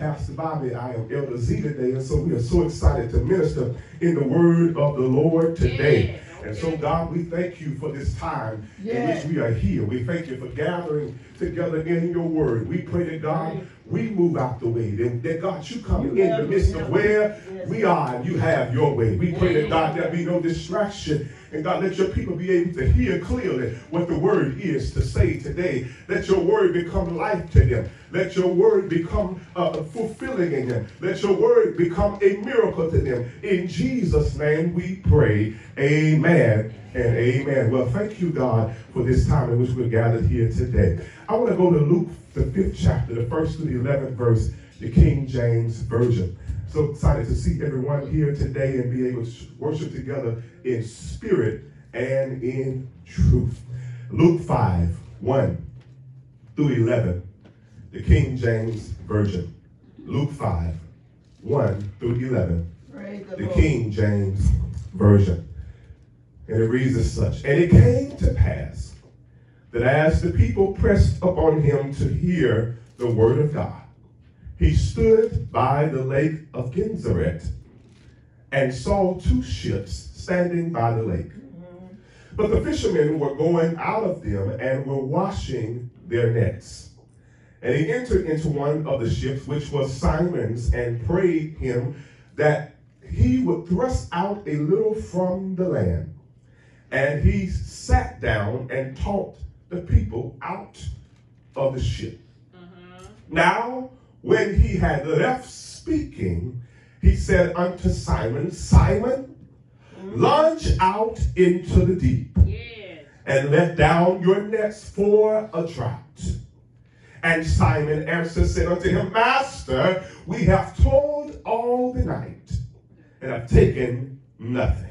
Pastor Bobby, I am Elder Z today. And so we are so excited to minister in the word of the Lord today. Yeah. And so, God, we thank you for this time yeah. in which we are here. We thank you for gathering together in your word. We pray that, God, we move out the way. That, that God, you come you in the midst of where yes. we are and you have your way. We pray that, God, there be no distraction and God, let your people be able to hear clearly what the word is to say today. Let your word become life to them. Let your word become uh, fulfilling in them. Let your word become a miracle to them. In Jesus' name we pray. Amen and amen. Well, thank you, God, for this time in which we're gathered here today. I want to go to Luke, the fifth chapter, the first to the 11th verse, the King James Version. So excited to see everyone here today and be able to worship together in spirit and in truth. Luke 5 1 through 11, the King James Version. Luke 5 1 through 11, the, the King James Version. And it reads as such And it came to pass that as the people pressed upon him to hear the word of God, he stood by the lake of Gennesaret and saw two ships standing by the lake. But the fishermen were going out of them and were washing their nets. And he entered into one of the ships, which was Simon's, and prayed him that he would thrust out a little from the land. And he sat down and taught the people out of the ship. Uh-huh. Now, when he had left speaking, he said unto Simon, Simon, launch out into the deep and let down your nets for a drought. And Simon answered, said unto him, Master, we have toiled all the night and have taken nothing.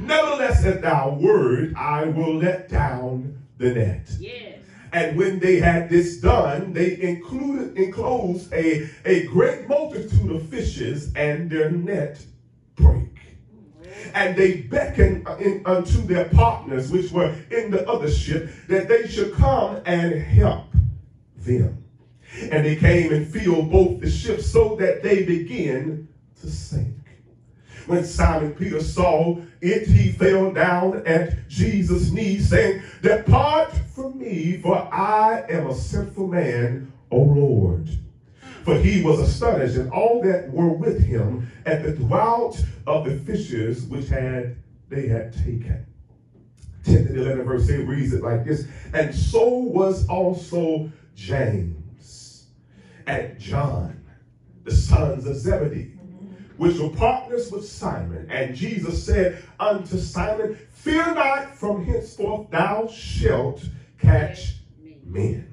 Nevertheless, at thy word, I will let down the net. Yeah. And when they had this done, they included enclosed a, a great multitude of fishes, and their net break. And they beckoned uh, in, unto their partners, which were in the other ship, that they should come and help them. And they came and filled both the ships so that they began to sink. When Simon Peter saw it, he fell down at Jesus' knees, saying, Depart from me, for I am a sinful man, O Lord. For he was astonished, and all that were with him at the draught of the fishes which had they had taken. 10 to 11 verse 8 reads it like this And so was also James and John, the sons of Zebedee which were partners with Simon. And Jesus said unto Simon, Fear not, from henceforth thou shalt catch men.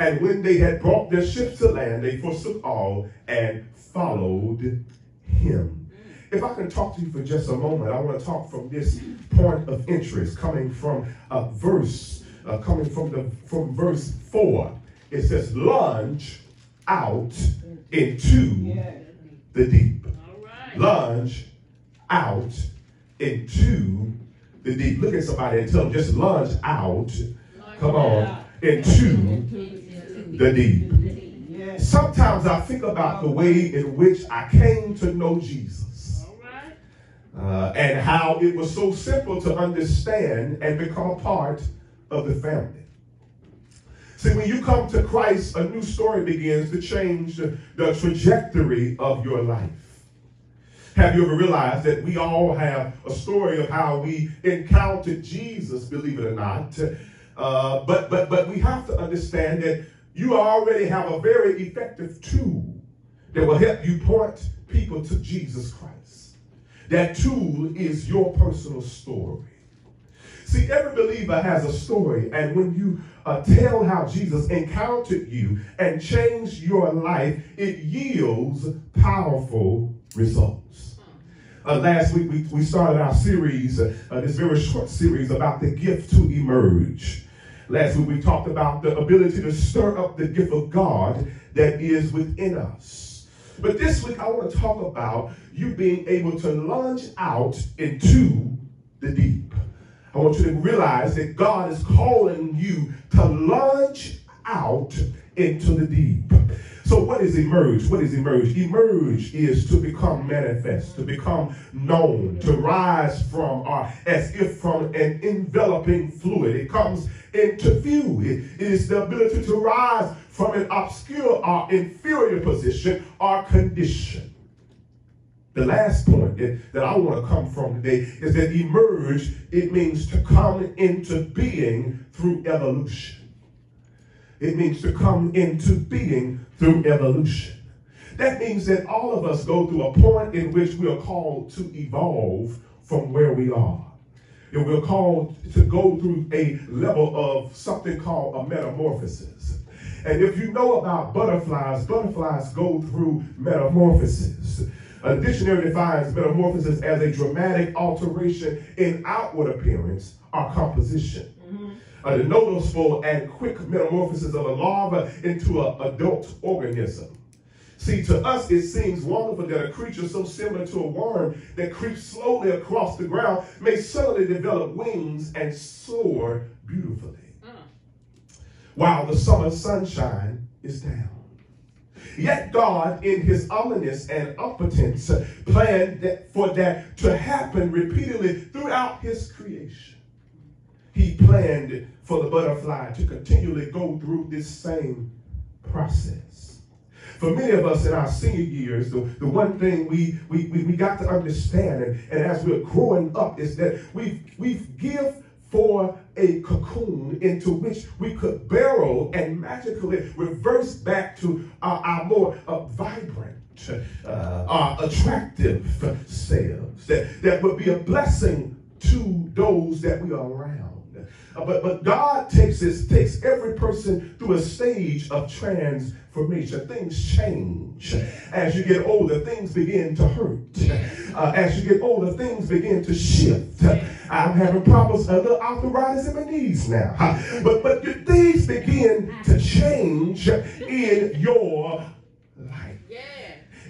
And when they had brought their ships to land, they forsook all and followed him. If I can talk to you for just a moment, I want to talk from this point of interest coming from a verse, uh, coming from the from verse four. It says, "Lunge out into the deep." Lunge out into the deep. Look at somebody and tell them just lunge out. Come on, into the deep. Sometimes I think about the way in which I came to know Jesus. Uh, and how it was so simple to understand and become a part of the family. See, when you come to Christ, a new story begins to change the, the trajectory of your life. Have you ever realized that we all have a story of how we encountered Jesus, believe it or not? Uh, but, but, but we have to understand that you already have a very effective tool that will help you point people to Jesus Christ. That tool is your personal story. See, every believer has a story, and when you uh, tell how Jesus encountered you and changed your life, it yields powerful results. Uh, last week, we, we started our series, uh, this very short series about the gift to emerge. Last week, we talked about the ability to stir up the gift of God that is within us. But this week, I want to talk about you being able to launch out into the deep. I want you to realize that God is calling you to launch out into the deep. So what is emerge? What is emerge? Emerge is to become manifest, to become known, to rise from or as if from an enveloping fluid. It comes into view. it is the ability to rise from an obscure or inferior position or condition. The last point that I want to come from today is that emerge, it means to come into being through evolution. It means to come into being through evolution. That means that all of us go through a point in which we are called to evolve from where we are. And we're called to go through a level of something called a metamorphosis. And if you know about butterflies, butterflies go through metamorphosis. A dictionary defines metamorphosis as a dramatic alteration in outward appearance or composition the noticeable and quick metamorphosis of a larva into an adult organism. See, to us, it seems wonderful that a creature so similar to a worm that creeps slowly across the ground may suddenly develop wings and soar beautifully. Mm. While the summer sunshine is down. Yet God, in his omniscience and omnipotence, planned that for that to happen repeatedly throughout his creation he planned for the butterfly to continually go through this same process. For many of us in our senior years, the, the one thing we, we, we, we got to understand, and, and as we're growing up, is that we've, we've give for a cocoon into which we could burrow and magically reverse back to our, our more uh, vibrant, uh, our attractive selves that, that would be a blessing to those that we are around. Uh, but, but God takes this, takes every person through a stage of transformation. Things change. As you get older, things begin to hurt. Uh, as you get older, things begin to shift. I'm having problems, a little arthritis in my knees now. But, but things begin to change in your life.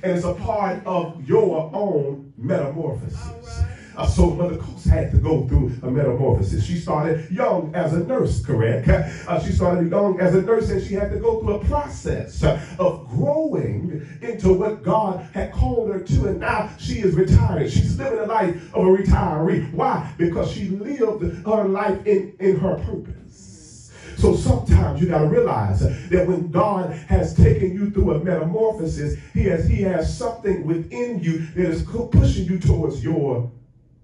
And it's a part of your own metamorphosis. Uh, so Mother Coates had to go through a metamorphosis. She started young as a nurse, correct? Uh, she started young as a nurse and she had to go through a process of growing into what God had called her to. And now she is retired. She's living a life of a retiree. Why? Because she lived her life in, in her purpose. So sometimes you got to realize that when God has taken you through a metamorphosis, he has, he has something within you that is pushing you towards your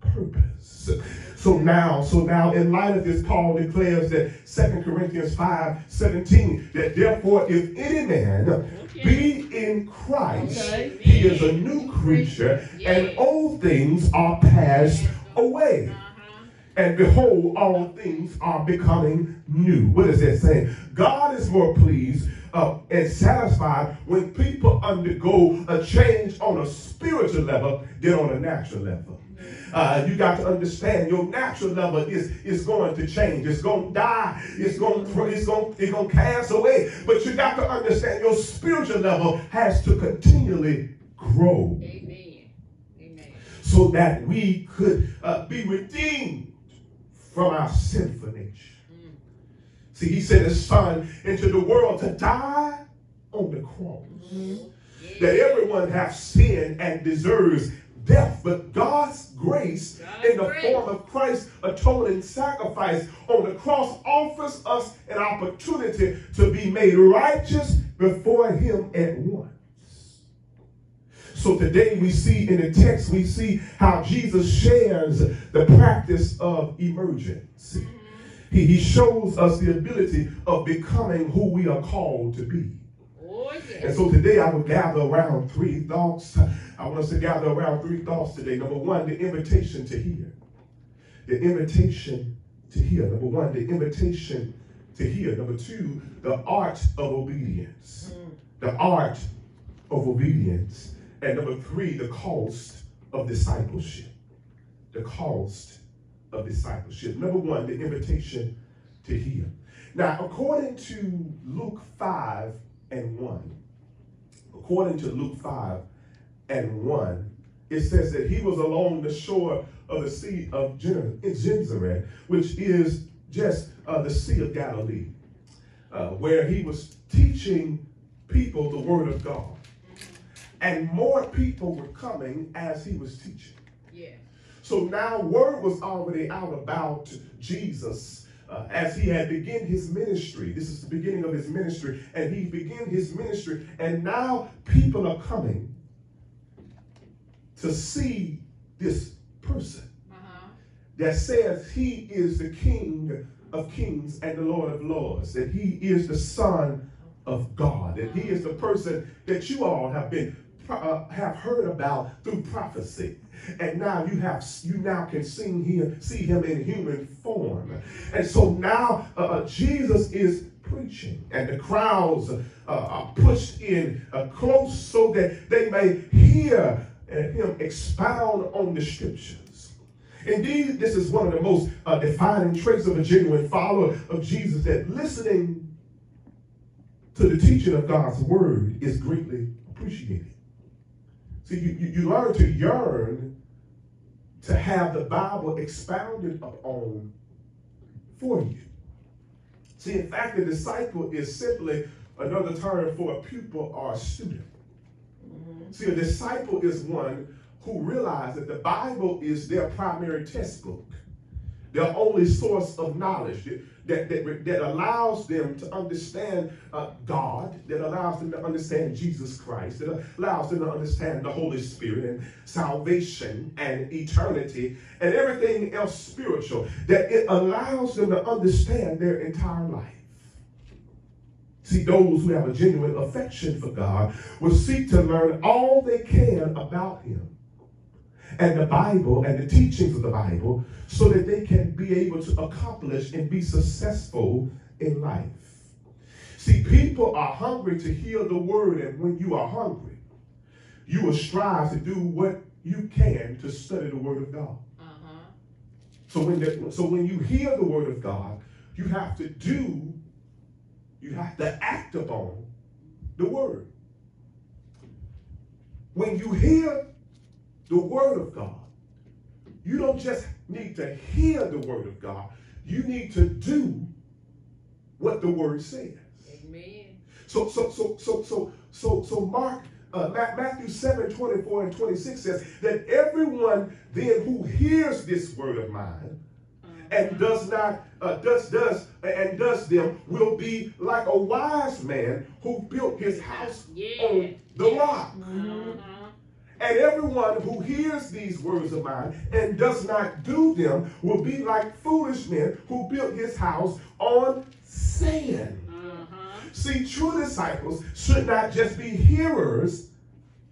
purpose. So now, so now in light of this, Paul declares that Second Corinthians 5 17, that therefore if any man be in Christ, okay. he is a new creature, yeah. and old things are passed away. Uh-huh. And behold, all things are becoming new. What is that saying? God is more pleased uh, and satisfied when people undergo a change on a spiritual level than on a natural level. Uh, you got to understand your natural level is, is going to change. It's going to die. It's going to, it's going, it's going to pass away. But you got to understand your spiritual level has to continually grow. Amen. Amen. So that we could uh, be redeemed from our sinful nature. Mm. See, he sent his son into the world to die on the cross. Mm-hmm. That everyone has sinned and deserves death, but God's grace God's in the grace. form of Christ's atoning sacrifice on the cross offers us an opportunity to be made righteous before Him at once. So today we see in the text, we see how Jesus shares the practice of emergence. Mm-hmm. He, he shows us the ability of becoming who we are called to be. And so today I will gather around three thoughts. I want us to gather around three thoughts today. Number one, the invitation to hear. The invitation to hear. Number one, the invitation to hear. Number two, the art of obedience. The art of obedience. And number three, the cost of discipleship. The cost of discipleship. Number one, the invitation to hear. Now, according to Luke 5 and 1, according to Luke 5 and 1, it says that he was along the shore of the Sea of Gennesaret, which is just uh, the Sea of Galilee, uh, where he was teaching people the Word of God. And more people were coming as he was teaching. Yeah. So now word was already out about Jesus uh, as he had begun his ministry. This is the beginning of his ministry. And he began his ministry. And now people are coming to see this person uh-huh. that says he is the King of kings and the Lord of lords, that he is the Son of God, that he is the person that you all have been uh, have heard about through prophecy. And now you have you now can see him see him in human form. And so now uh, uh jesus is preaching. And the crowds uh, are pushed in uh, close so that they may hear uh, him expound on the scriptures. Indeed this is one of the most defining traits of a genuine follower of jesus that listening to the teaching of god's word is greatly appreciated See, you, you, you learn to yearn to have the Bible expounded upon for you. See, in fact, the disciple is simply another term for a pupil or a student. Mm-hmm. See, a disciple is one who realizes that the Bible is their primary textbook, their only source of knowledge that, that, that allows them to understand uh, God, that allows them to understand Jesus Christ, that allows them to understand the Holy Spirit and salvation and eternity and everything else spiritual, that it allows them to understand their entire life. See, those who have a genuine affection for God will seek to learn all they can about Him and the Bible and the teachings of the Bible so that they can be able to accomplish and be successful in life. See, people are hungry to hear the word, and when you are hungry, you will strive to do what you can to study the word of God. Uh-huh. So when the, so when you hear the word of God, you have to do, you have to act upon the word. When you hear the word of God, you don't just need to hear the word of God. You need to do what the word says. Amen. So, so, so, so, so, so, so Mark, uh, Matthew 7, 24 and 26 says that everyone then who hears this word of mine and uh-huh. does not uh, does does and does them will be like a wise man who built his house yeah. on the rock. Mm-hmm. And everyone who hears these words of mine and does not do them will be like foolish men who built his house on sand. Uh-huh. See, true disciples should not just be hearers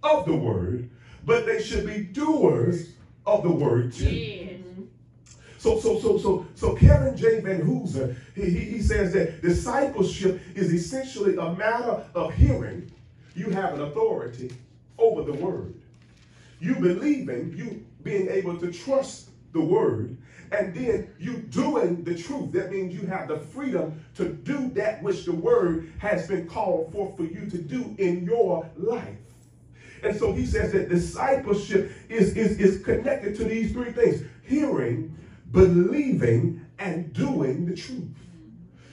of the word, but they should be doers of the word too. Yes. So, so, so, so, so Kevin J. Vanhoozer, he, he, he says that discipleship is essentially a matter of hearing. You have an authority over the word you believing, you being able to trust the word, and then you doing the truth. That means you have the freedom to do that which the word has been called for for you to do in your life. And so he says that discipleship is, is, is connected to these three things hearing, believing, and doing the truth.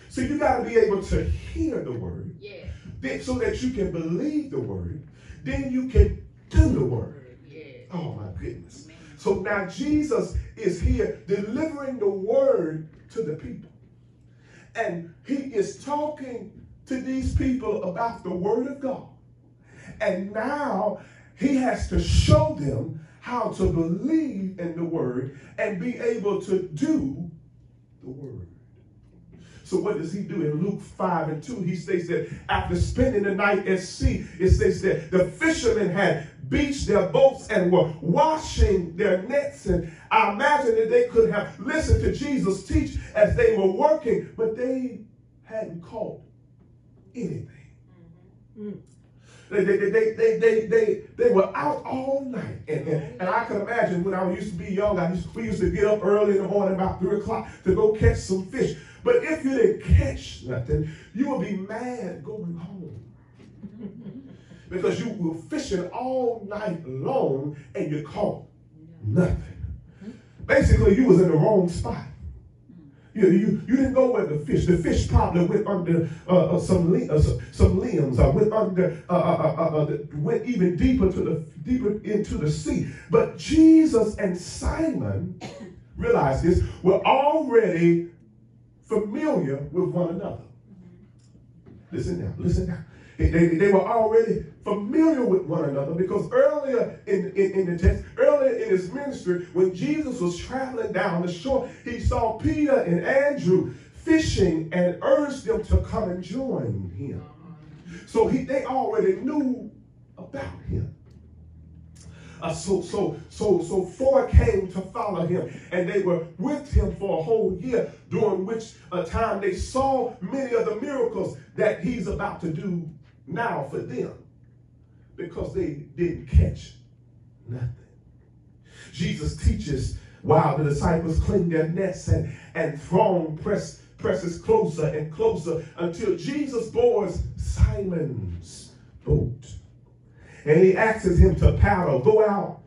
So you got to be able to hear the word yeah. so that you can believe the word. Then you can do the word. Oh my goodness. So now Jesus is here delivering the word to the people. And he is talking to these people about the word of God. And now he has to show them how to believe in the word and be able to do the word. So what does he do in Luke 5 and 2? He says that after spending the night at sea, it says that the fishermen had beached their boats and were washing their nets. And I imagine that they could have listened to Jesus teach as they were working, but they hadn't caught anything. They, they, they, they, they, they, they were out all night. And, and, and I can imagine when I used to be young, I used, we used to get up early in the morning, about 3 o'clock, to go catch some fish. But if you didn't catch nothing, you would be mad going home. Because you were fishing all night long and you caught nothing. Basically, you was in the wrong spot. You, you, you didn't go where the fish. The fish probably went under uh, uh, some uh, some limbs. or went under uh, uh, uh, went even deeper to the deeper into the sea. But Jesus and Simon realized this were already familiar with one another. Listen now. Listen now. They, they were already familiar with one another because earlier in, in, in, the text, earlier in his ministry, when Jesus was traveling down the shore, he saw Peter and Andrew fishing and urged them to come and join him. So he, they already knew about him. Uh, so, so, so, so four came to follow him, and they were with him for a whole year, during which uh, time they saw many of the miracles that he's about to do now for them because they didn't catch nothing. Jesus teaches while the disciples cling their nets and, and throng press, presses closer and closer until Jesus boards Simon's boat. And he asks him to paddle, go out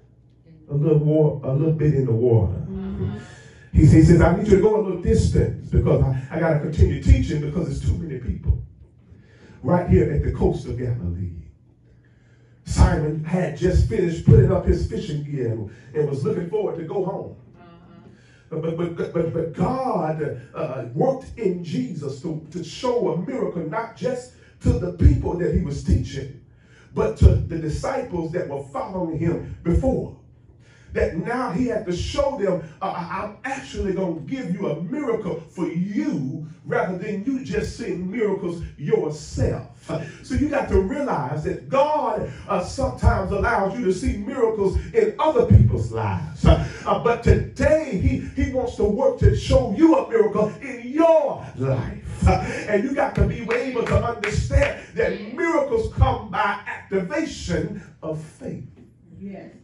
a little more, a little bit in the water. Mm-hmm. He, he says, I need you to go a little distance because I, I got to continue teaching because there's too many people right here at the coast of Galilee. Simon had just finished putting up his fishing gear and, was looking forward to go home. Uh-huh. But, but, but, but God uh, worked in Jesus to, to show a miracle, not just to the people that he was teaching, but to the disciples that were following him before that now he had to show them, uh, I'm actually going to give you a miracle for you rather than you just seeing miracles yourself. So you got to realize that God uh, sometimes allows you to see miracles in other people's lives. Uh, but today he, he wants to work to show you a miracle in your life. Uh, and you got to be able to understand that miracles come by activation of faith. Yes.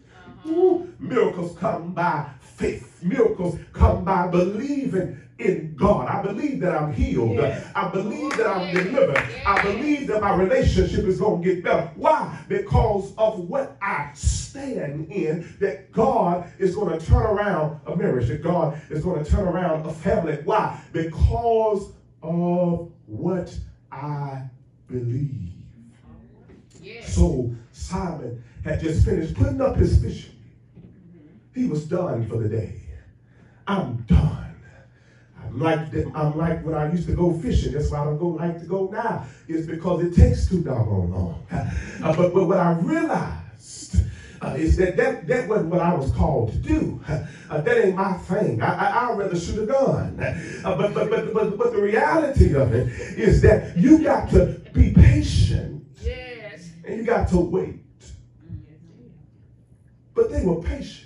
Ooh, miracles come by faith. Miracles come by believing in God. I believe that I'm healed. Yes. I believe that I'm delivered. Yes. I believe that my relationship is going to get better. Why? Because of what I stand in, that God is going to turn around a marriage, that God is going to turn around a family. Why? Because of what I believe. Yes. So Simon had just finished putting up his fishing he was done for the day. I'm done. I'm like, I'm like when I used to go fishing. That's why I don't go like to go now. It's because it takes too doggone long. Uh, but, but what I realized uh, is that, that that wasn't what I was called to do. Uh, that ain't my thing. I, I, would rather shoot a gun. Uh, but, but, but, but, but the reality of it is that you got to be patient. Yes. And you got to wait. But they were patient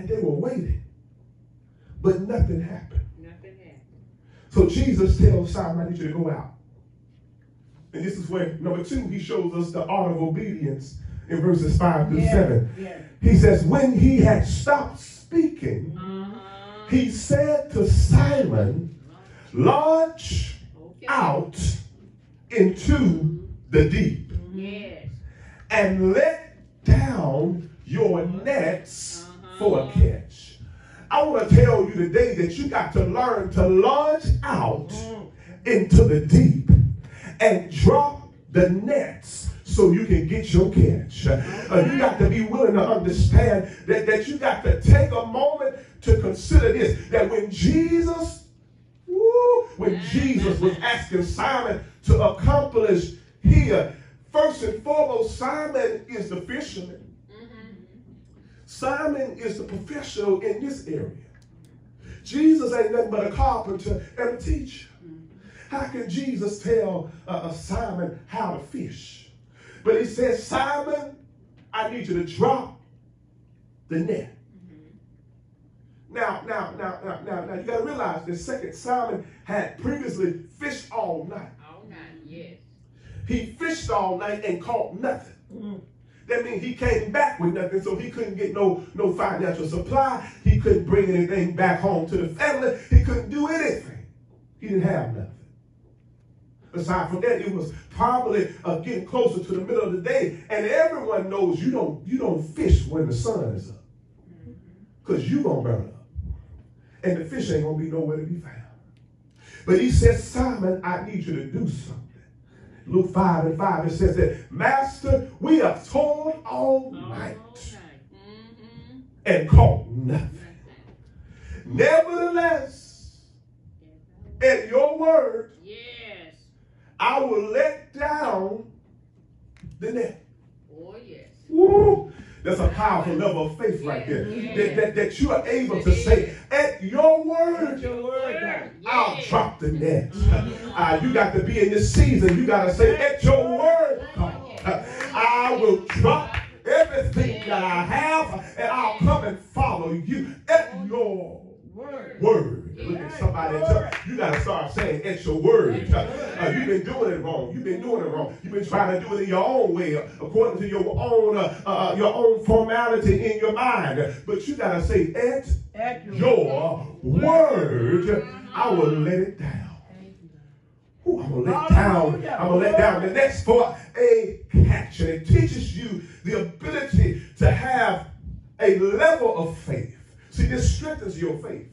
and they were waiting. But nothing happened. Nothing happened. So Jesus tells Simon, I need you to go out. And this is where, number two, he shows us the art of obedience in verses 5 through yeah, 7. Yeah. He says, When he had stopped speaking, uh-huh. he said to Simon, Launch okay. out into the deep yes. and let down your nets for a catch. I want to tell you today that you got to learn to launch out into the deep and drop the nets so you can get your catch. Uh, you got to be willing to understand that, that you got to take a moment to consider this that when Jesus, woo, when Jesus was asking Simon to accomplish here, first and foremost, Simon is the fisherman. Simon is the professional in this area. Jesus ain't nothing but a carpenter and a teacher. How can Jesus tell uh, Simon how to fish? But he says, Simon, I need you to drop the net. Now, now, now, now, now, now, you got to realize that second Simon had previously fished all night. All night, yes. He fished all night and caught nothing. Mm-hmm. That means he came back with nothing, so he couldn't get no, no financial supply. He couldn't bring anything back home to the family. He couldn't do anything. He didn't have nothing. Aside from that, it was probably uh, getting closer to the middle of the day, and everyone knows you don't you don't fish when the sun is up, because you gonna burn up, and the fish ain't gonna be nowhere to be found. But he said, Simon, I need you to do something. Luke 5 and 5, it says that, Master, we have toiled all night and caught nothing. Nevertheless, at your word, yes, I will let down the net. Oh, yes. Woo. That's a powerful level of faith right there. That, that, that you are able to say, at your word, your word I'll drop the net. Uh, you got to be in this season. You got to say, at your word, God, I will drop everything that I have and I'll come and follow you at your word. word. Look at somebody and tell you got to start saying it's your word. Uh, you've been doing it wrong. You've been doing it wrong. You've been trying to do it in your own way, according to your own uh, uh, your own formality in your mind. But you got to say at, at your word, word, I will let it down. Ooh, I'm gonna let down. I'm gonna let down the next for a catch, and it teaches you the ability to have a level of faith. See, this strengthens your faith.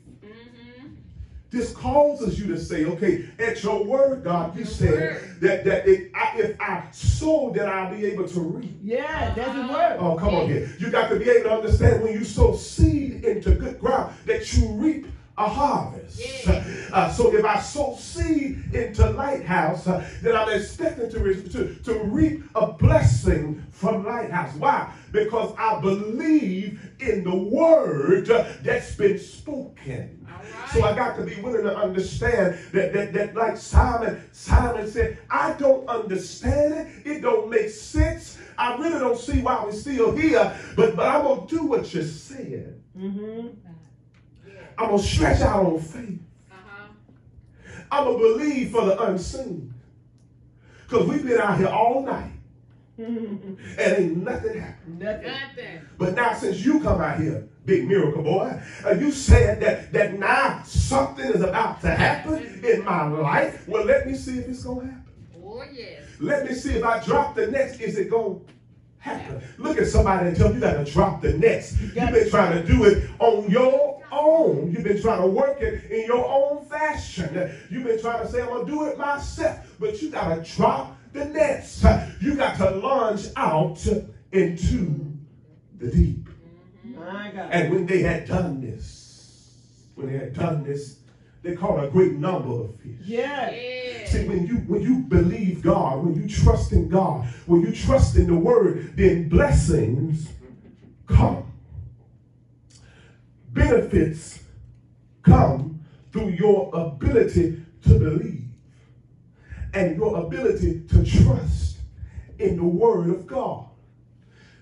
This causes you to say, okay, at your word, God, you said that, that if I, if I sow, that I'll be able to reap. Yeah, that's the word. Oh, come on here. You got to be able to understand when you sow seed into good ground that you reap a harvest. Uh, so if I sow seed into Lighthouse, uh, then I'm expecting to, to, to reap a blessing from Lighthouse. Why? Because I believe in the word that's been spoken. So I got to be willing to understand that, that, that like Simon, Simon said, I don't understand it. It don't make sense. I really don't see why we're still here, but, but I'm going to do what you said. Mm-hmm. I'm going to stretch out on faith. Uh-huh. I'm going to believe for the unseen. Because we've been out here all night. and ain't nothing happened. Nothing. But now since you come out here, big miracle boy, uh, you said that, that now something is about to happen in my life. Well, let me see if it's going to happen. Oh, yes. Let me see if I drop the next, is it going to happen? Look at somebody and tell them you got to drop the next. You've been trying to do it on your own. You've been trying to work it in your own fashion. You've been trying to say, I'm going to do it myself. But you got to drop the nets. You got to launch out into the deep. And when they had done this, when they had done this, they caught a great number of fish. Yeah. yeah. See, when you when you believe God, when you trust in God, when you trust in the word, then blessings come. Benefits come through your ability to believe and your ability to trust in the word of God.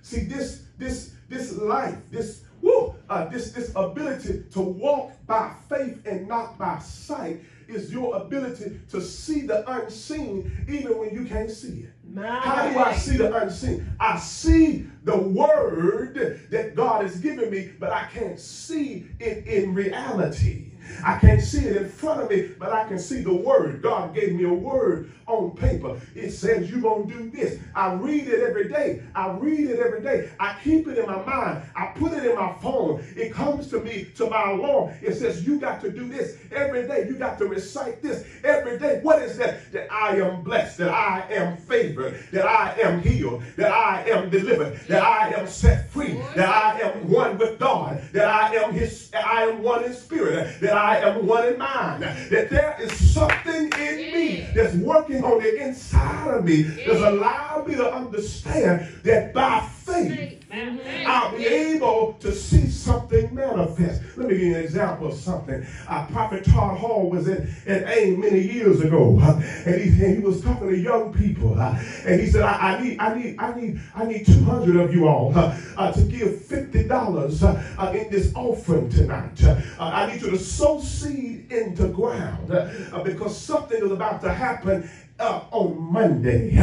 See, this this this life, this woo, uh, this this ability to walk by faith and not by sight is your ability to see the unseen even when you can't see it. How do I see the unseen? I see the word that God has given me, but I can't see it in reality. I can't see it in front of me, but I can see the word. God gave me a word on paper. It says you're going to do this. I read it every day. I read it every day. I keep it in my mind. I put it in my phone. It comes to me to my alarm. It says you got to do this every day. You got to recite this every day. What is that? That I am blessed, that I am favored, that I am healed, that I am delivered, that I am set free, that I am one with God, that I am his I am one in spirit, that I am one in mind, that there is something in me that's working on the inside of me that's allowed me to understand that by faith I'll be able to see something manifest. Let me give you an example of something. Uh, Prophet Todd Hall was in, in AIM many years ago, uh, and, he, and he was talking to young people, uh, and he said, I, I, need, I need, I need, I need 200 of you all uh, uh, to give $50 uh, in this offering tonight. I need you to sow seed into ground because something is about to happen uh, on Monday.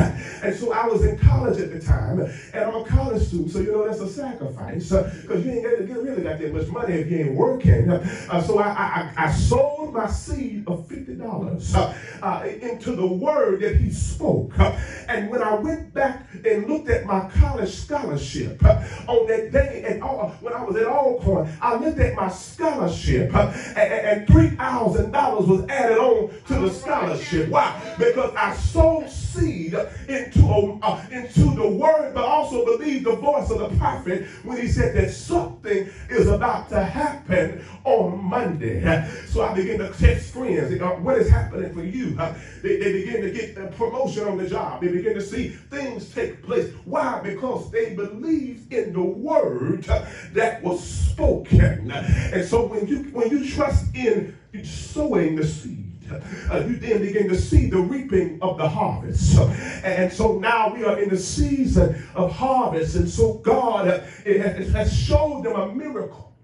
And so I was in college at the time, and I'm a college student, so you know that's a sacrifice because uh, you ain't got, you really got that much money if you ain't working. Uh, so I, I, I, sold my seed of $50 uh, uh, into the word that he spoke. and when I went back and looked at my college scholarship uh, on that day, and when I was at Alcorn, I looked at my scholarship, and, and $3,000 was added on to the scholarship. Why? Because I sowed seed into, a, uh, into the word, but also believed the voice of the prophet when he said that something is about to happen on Monday. So I begin to text friends. Uh, what is happening for you? Uh, they, they begin to get a promotion on the job. They begin to see things take place. Why? Because they believe in the word that was spoken. And so when you when you trust in sowing the seed, uh, you then begin to see the reaping of the harvest. And so now we are in the season of harvest. And so God uh, has showed them a miracle.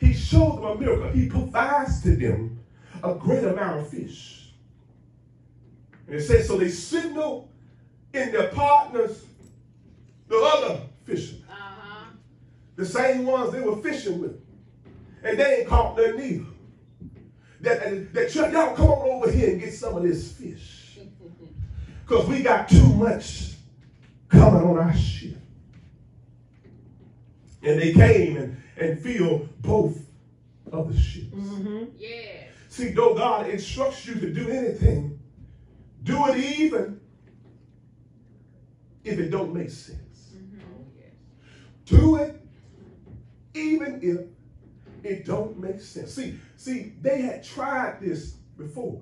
He showed them a miracle. He provides to them a great amount of fish. And it says, so they signal in their partners the other fishermen. Uh-huh. The same ones they were fishing with. And they ain't caught their neither that, that y'all come on over here and get some of this fish. Because we got too much coming on our ship. And they came and, and filled both of the ships. Mm-hmm. Yeah. See, though God instructs you to do anything, do it even if it don't make sense. Mm-hmm. Do it even if it don't make sense. See, see, they had tried this before.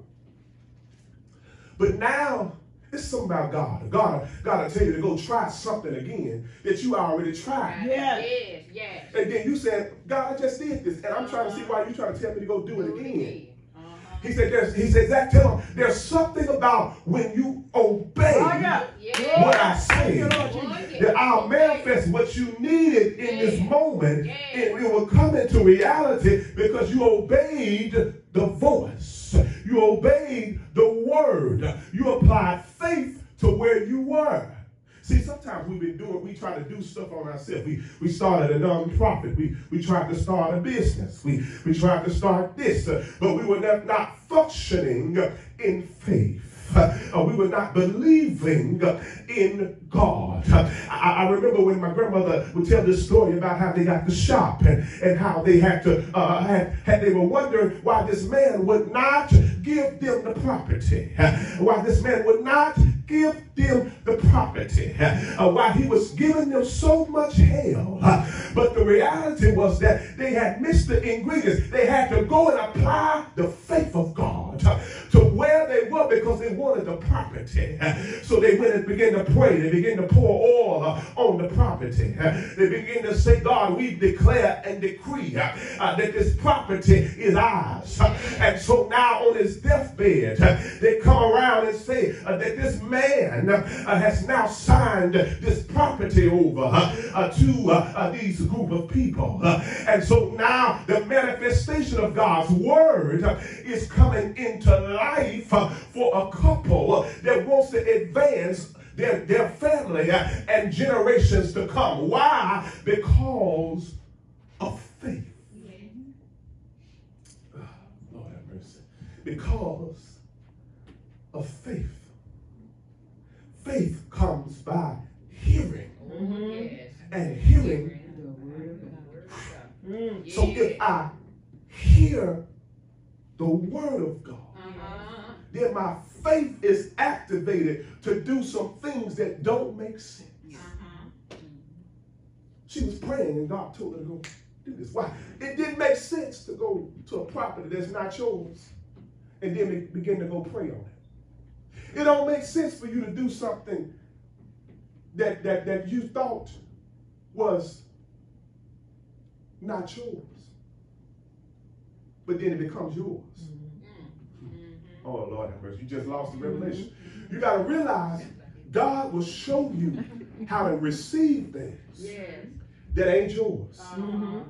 But now it's something about God. God, God will tell you to go try something again that you already tried. Yes, yes, yes. And then you said, God, I just did this. And I'm trying to see why you're trying to tell me to go do it again. He said, there's, he said, Zach, tell him there's something about when you obey oh, yeah. Yeah. what I say that I'll manifest what you needed in this moment. And it will come into reality because you obeyed the voice. You obeyed the word. You applied faith to where you were. See, sometimes we've been doing, we try to do stuff on ourselves. We we started a non-profit. We we tried to start a business. We we tried to start this, but we were not, not functioning in faith. Uh, we were not believing in God. I, I, remember when my grandmother would tell this story about how they got the shop and, and how they had to, uh, had, had, they were wondering why this man would not give them the property, why this man would not give them the property, uh, why he was giving them so much hell. But the reality was that they had missed the ingredients. They had to go and apply the faith of God to where they were because they wanted the property. Uh, so they went and began to pray. They began to pour oil uh, on the property. Uh, they began to say, God, we declare and decree that this property is ours. and so now on his deathbed, they come around and say that this man uh, has now signed this property over uh, to uh, these group of people. and so now the manifestation of God's word is coming into life for a couple that wants to advance their, their family and generations to come. Why? Because of faith. Lord have mercy. Because of faith faith comes by hearing. Mm-hmm. And hearing. Mm. So if I hear the word of God. Then my faith is activated to do some things that don't make sense. Uh-huh. She was praying and God told her to go do this. Why? It didn't make sense to go to a property that's not yours and then begin to go pray on it. It don't make sense for you to do something that, that, that you thought was not yours. But then it becomes yours. Mm-hmm. Oh, Lord have mercy. You just lost the revelation. You got to realize God will show you how to receive things yes. that ain't yours. Uh-huh.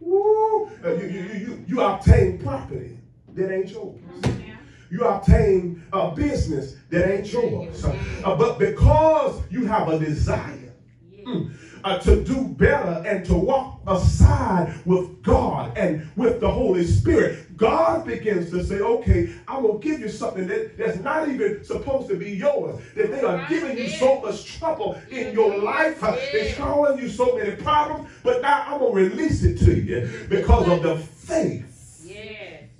Woo! Uh, you, you, you, you obtain property that ain't yours. Mm-hmm. you obtain a business that ain't yours. Uh, but because you have a desire mm, uh, to do better and to walk aside with God and with the Holy Spirit, God begins to say, okay, I will give you something that, that's not even supposed to be yours. That they are giving you so much trouble in your life. Uh, they're showing you so many problems, but now I'm going to release it to you because of the faith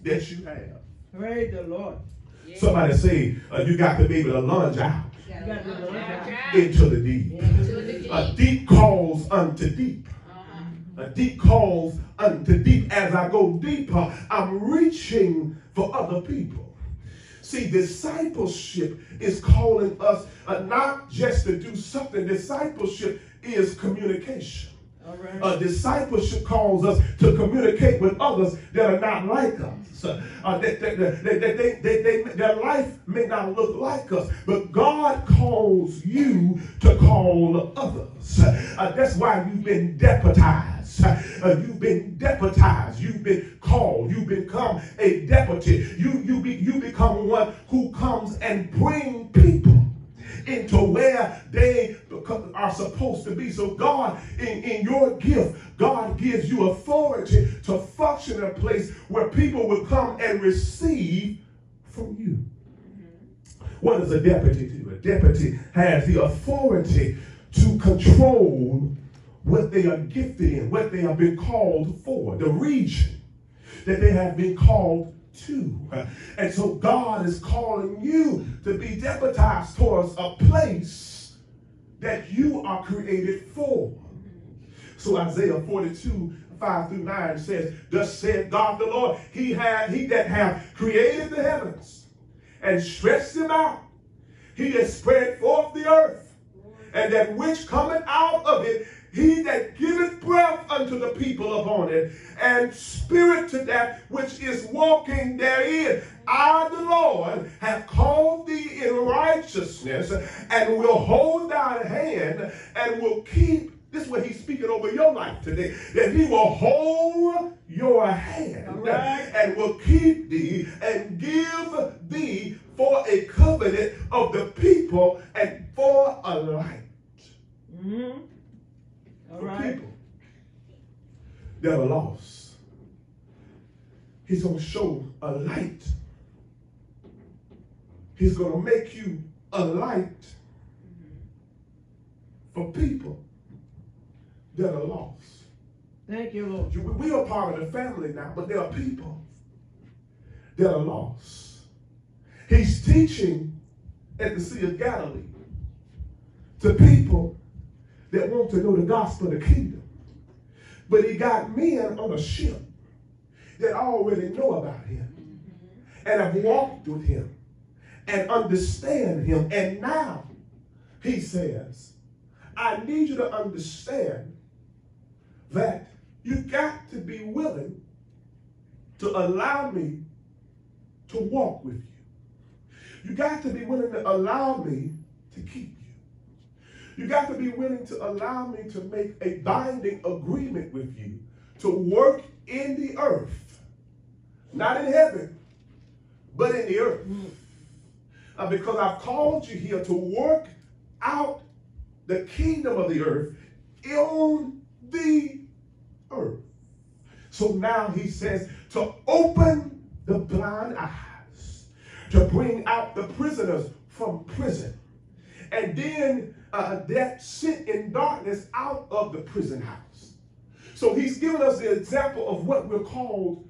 that you have. Praise the Lord. Somebody say, uh, you got to be able to lunge out into the deep. A deep calls unto deep. A deep calls unto deep. As I go deeper, I'm reaching for other people. See, discipleship is calling us uh, not just to do something, discipleship is communication. Uh, discipleship calls us to communicate with others that are not like us. Uh, they, they, they, they, their life may not look like us, but God calls you to call others. Uh, that's why you've been deputized. Uh, you've been deputized. You've been called. You become a deputy. You, you, be, you become one who comes and bring people into where they are supposed to be. So God, in, in your gift, God gives you authority to function in a place where people will come and receive from you. Mm-hmm. What does a deputy do? A deputy has the authority to control what they are gifted in, what they have been called for, the region that they have been called to. And so God is calling you to be deputized towards a place that you are created for. So Isaiah 42, 5 through 9 says, Thus said God the Lord, He had He that hath created the heavens and stretched them out. He has spread forth the earth, and that which cometh out of it he that giveth breath unto the people upon it, and spirit to that which is walking therein. I, the Lord, have called thee in righteousness, and will hold thy hand, and will keep this is what he's speaking over your life today. That he will hold your hand right. and will keep thee and give thee for a covenant of the people and for a light. Mm-hmm for right. people that are lost. He's going to show a light. He's going to make you a light for people that are lost. Thank you, Lord. We are part of the family now, but there are people that are lost. He's teaching at the Sea of Galilee to people that want to know the gospel of the kingdom. But he got men on a ship that already know about him and have walked with him and understand him. And now he says, I need you to understand that you got to be willing to allow me to walk with you. You got to be willing to allow me to keep you. You got to be willing to allow me to make a binding agreement with you to work in the earth, not in heaven, but in the earth. Uh, because I've called you here to work out the kingdom of the earth on the earth. So now he says to open the blind eyes, to bring out the prisoners from prison, and then uh, that sit in darkness out of the prison house. So he's given us the example of what we're called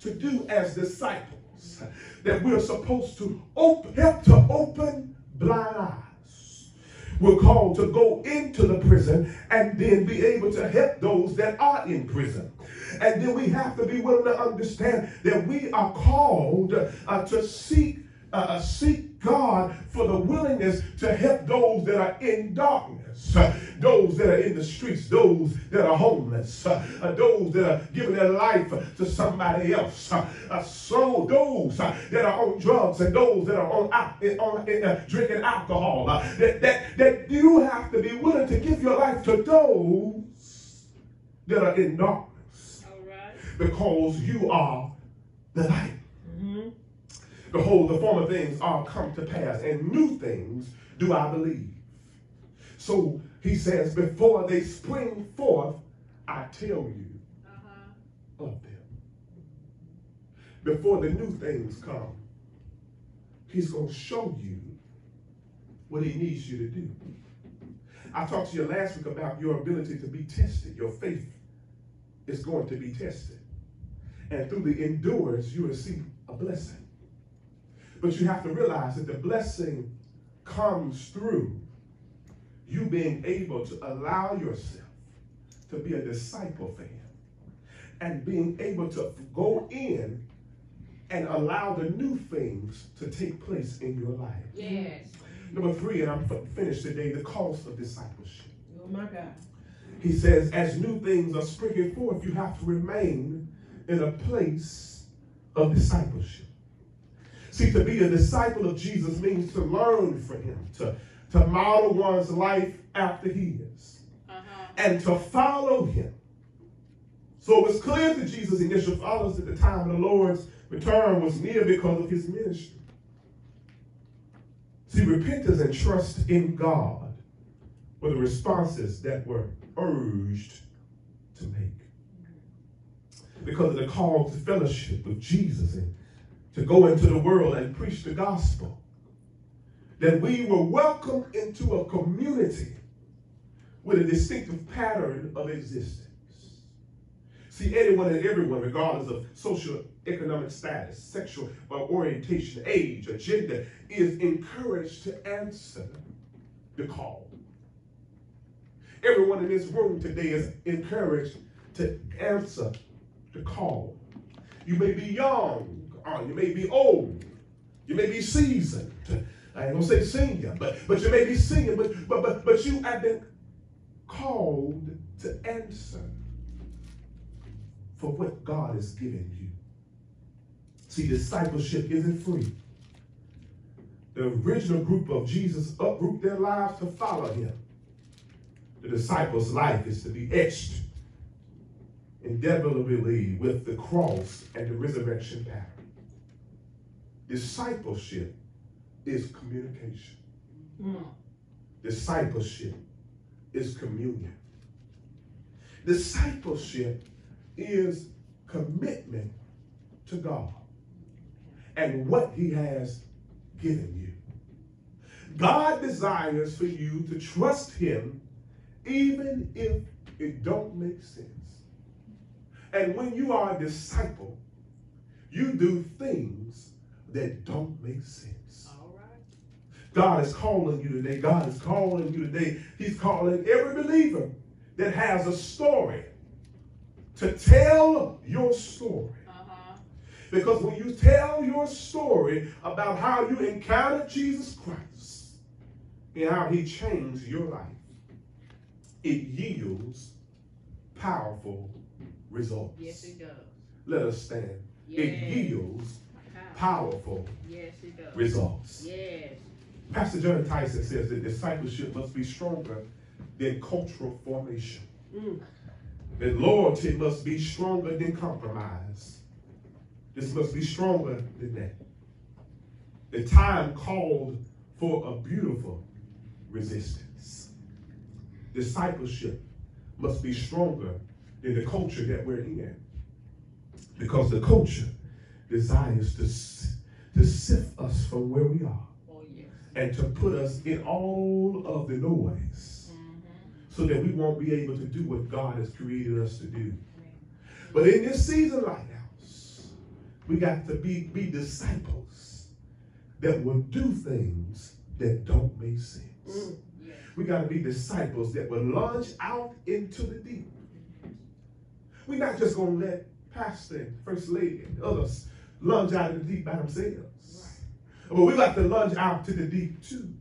to do as disciples, that we're supposed to op- help to open blind eyes. We're called to go into the prison and then be able to help those that are in prison. And then we have to be willing to understand that we are called uh, to seek uh, uh, seek God for the willingness to help those that are in darkness, uh, those that are in the streets, those that are homeless, uh, uh those that are giving their life to somebody else, uh, so those that are on drugs and those that are on, on drinking alcohol. that, that, that you have to be willing to give your life to those that are in darkness because you are the light. Behold, the former things are come to pass, and new things do I believe. So he says, before they spring forth, I tell you uh-huh. of them. Before the new things come, he's going to show you what he needs you to do. I talked to you last week about your ability to be tested. Your faith is going to be tested. And through the endurance, you will see a blessing. But you have to realize that the blessing comes through you being able to allow yourself to be a disciple for him and being able to go in and allow the new things to take place in your life. Yes. Number three, and I'm finished today, the cost of discipleship. Oh my God. He says, as new things are springing forth, you have to remain in a place of discipleship. See, to be a disciple of Jesus means to learn from him, to, to model one's life after he is, uh-huh. and to follow him. So it was clear to Jesus' initial followers at the time of the Lord's return was near because of his ministry. See, repentance and trust in God were the responses that were urged to make. Because of the call to fellowship with Jesus and to go into the world and preach the gospel, that we were welcomed into a community with a distinctive pattern of existence. See, anyone and everyone, regardless of social economic status, sexual orientation, age, or gender, is encouraged to answer the call. Everyone in this room today is encouraged to answer the call. You may be young, or you may be old, you may be seasoned. I ain't gonna say senior, but but you may be senior, but but but, but you have been called to answer for what God has given you. See, discipleship isn't free. The original group of Jesus uproot their lives to follow him. The disciples' life is to be etched indelibly with the cross and the resurrection pattern. Discipleship is communication. Mm. Discipleship is communion. Discipleship is commitment to God and what he has given you. God desires for you to trust him even if it don't make sense. And when you are a disciple, you do things that don't make sense. All right. God is calling you today. God is calling you today. He's calling every believer that has a story to tell your story. Uh-huh. Because when you tell your story about how you encountered Jesus Christ and how he changed your life, it yields powerful results. Yes, it does. Let us stand. Yes. It yields powerful yes, does. results. Yes. Pastor Jon Tyson says that discipleship must be stronger than cultural formation. Mm. That loyalty must be stronger than compromise. This must be stronger than that. The time called for a beautiful resistance. Discipleship must be stronger than the culture that we're in. Because the culture desires to, to sift us from where we are oh, yes. and to put us in all of the noise mm-hmm. so that we won't be able to do what God has created us to do. But in this season, like we got to be, be disciples that will do things that don't make sense. Mm, We got to be disciples that will launch out into the deep. We're not just going to let Pastor First Lady and others lunge out in the deep by themselves. Right. But we got to lunge out to the deep too.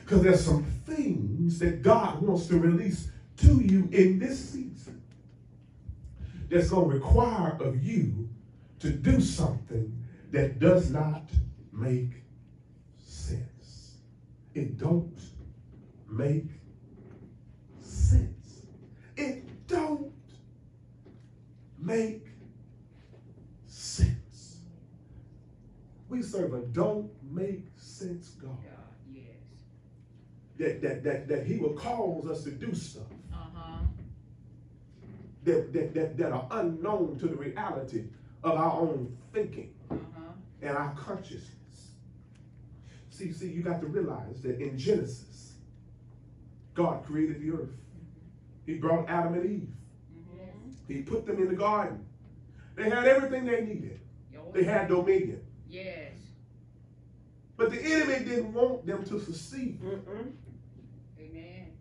Because there's some things that God wants to release to you in this season that's going to require of you to do something that does not make sense. It don't make sense. It don't make sense. We serve a don't make sense God. yes. That, that, that, that he will cause us to do stuff Uh-huh. that, that, that, that are unknown to the reality of our own thinking Uh-huh. and our consciousness. See, see, you got to realize that in Genesis, God created the earth. He brought Adam and Eve. Mm-hmm. He put them in the garden. They had everything they needed. They had dominion. Yes. But the enemy didn't want them to succeed. Mm-mm. Amen.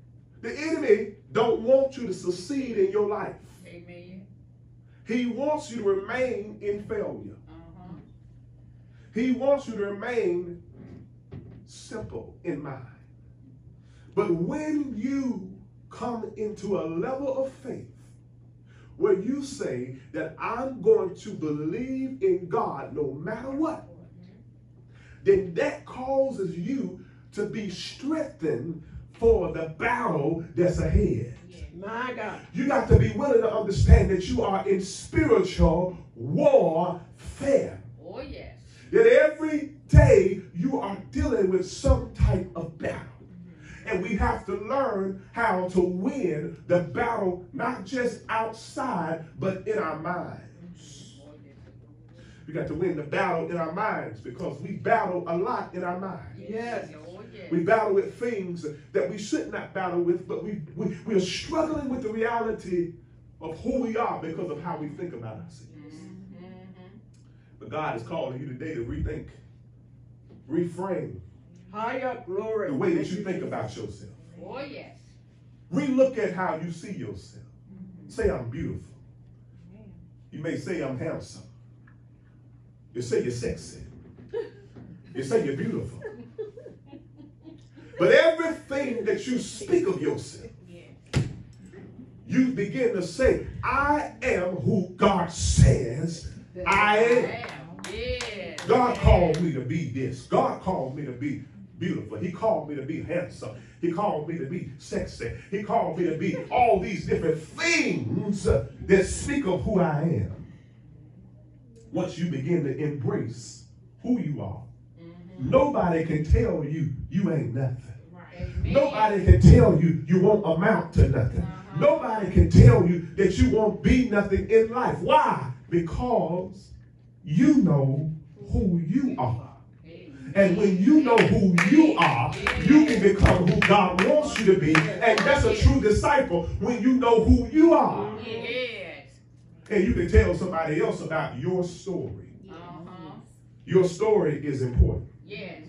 The enemy don't want you to succeed in your life. Amen. He wants you to remain in failure. Uh-huh. He wants you to remain simple in mind. But when you come into a level of faith where you say that I'm going to believe in God no matter what, then that causes you to be strengthened for the battle that's ahead. My God. You got to be willing to understand that you are in spiritual warfare. Oh, yes. That every day you are dealing with some type of battle. And we have to learn how to win the battle, not just outside, but in our minds. We got to win the battle in our minds because we battle a lot in our minds. Yes. Yes. We battle with things that we should not battle with, but we, we, we are struggling with the reality of who we are because of how we think about ourselves. Mm-hmm. But God is calling you today to rethink, reframe Higher glory. the way that you think about yourself. Oh, yes. Relook at how you see yourself. Mm-hmm. Say, I'm beautiful. You may say, I'm handsome. You say, you're sexy. You say, you're beautiful. But everything that you speak of yourself, Yes. you begin to say, I am who God says I am. Am. God called me to be this. God called me to be beautiful. He called me to be handsome. He called me to be sexy. He called me to be all these different things that speak of who I am. Once you begin to embrace who you are, Mhm. nobody can tell you you ain't nothing. Amen. Nobody can tell you you won't amount to nothing. Uh-huh. Nobody can tell you that you won't be nothing in life. Why? Because you know who you are. And when you know who you are, you can become who God wants you to be. And that's a true disciple when you know who you are. Yes. And you can tell somebody else about your story. Uh-huh. Your story is important. Yes.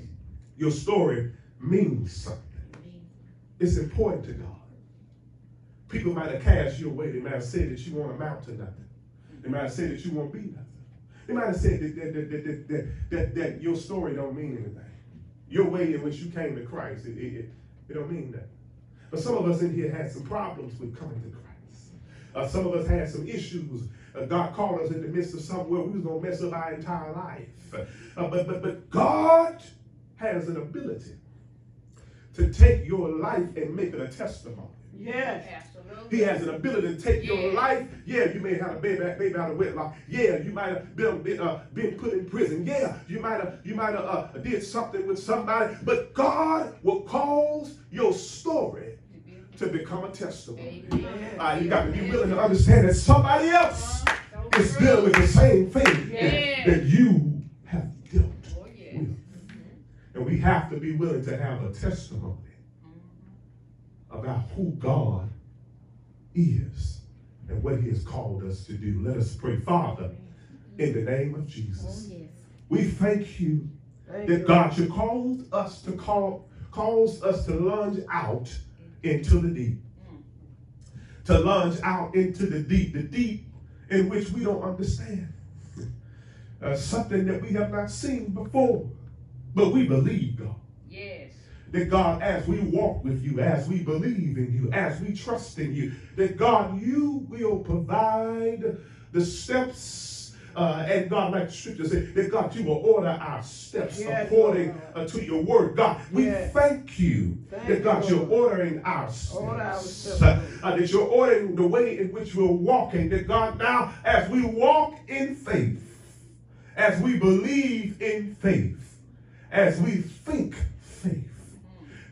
Your story means something. It's important to God. People might have cast you away. They might have said that you won't amount to nothing. They might have said that you won't be nothing. They might have said that, that, that, that, that, that, that your story don't mean anything. Your way in which you came to Christ, it, it, it, don't mean that. But some of us in here had some problems with coming to Christ. Uh, some of us had some issues. Uh, God called us in the midst of somewhere we was going to mess up our entire life. Uh, but, but, but God has an ability to take your life and make it a testimony. Yes. Absolutely. He has an ability to take your life. Yeah, you may have a baby, baby out of wedlock. Yeah, you might have been, been, uh, been put in prison. Yeah, you might have you might have uh, did something with somebody. But God will cause your story to become a testimony. Uh, you got to be willing to understand that somebody else So is dealing with the same thing Yeah. that you have dealt Oh, with. And we have to be willing to have a testimony about who God is and what He has called us to do. Let us pray. Father, in the name of Jesus, we thank you Thank that you. God, you called us to call, calls us to lunge out into the deep. To lunge out into the deep, the deep in which we don't understand. Uh, something that we have not seen before, but we believe, God. That God, as we walk with you, as we believe in you, as we trust in you, that God, you will provide the steps. Uh, and God, like the scripture said, that God, you will order our steps Yes, according uh, to your word. God, we Yes. thank you Thank that God, you, you're ordering our steps. Order our steps, Uh, uh, that you're ordering the way in which we're walking. That God, now as we walk in faith, as we believe in faith, as we think faith,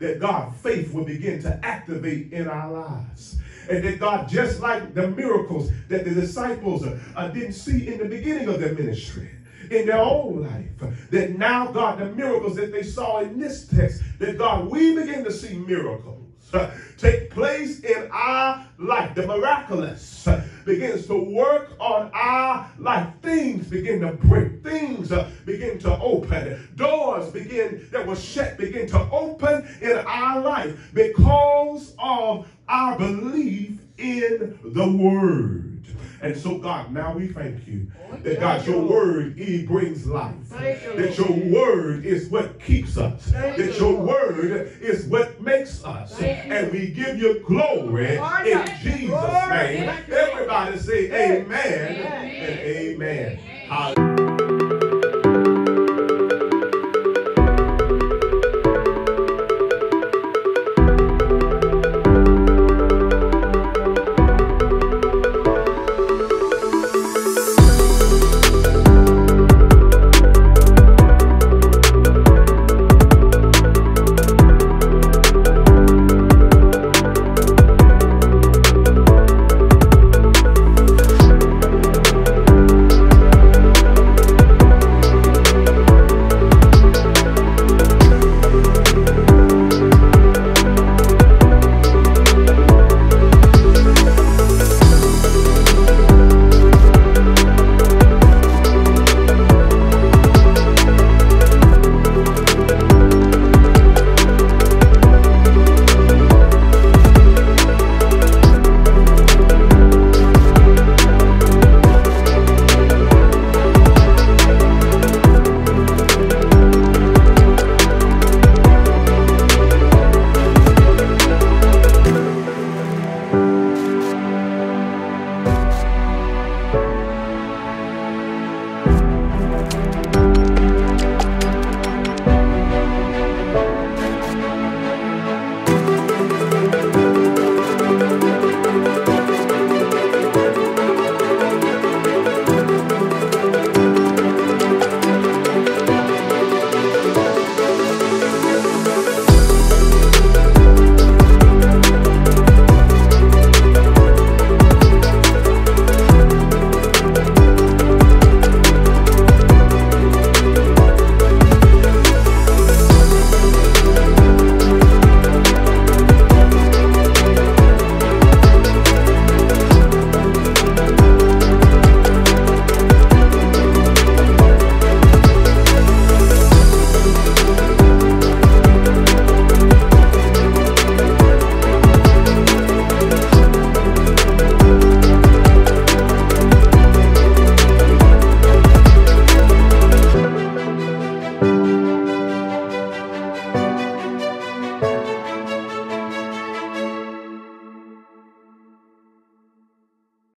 that God, faith will begin to activate in our lives. And that God, just like the miracles that the disciples uh, uh, didn't see in the beginning of their ministry, in their own life, that now, God, the miracles that they saw in this text, that God, we begin to see miracles uh, take place in our life. The miraculous uh, begins to work on our life. Things begin to break. Things uh, begin to open. Doors begin that were shut begin to open in our life because of our belief in the word. And so, God, now we thank you that God, your word, it brings life. That your word is what keeps us. That your word is what makes us. And we give you glory in Jesus' name. Everybody say amen and amen. Amen.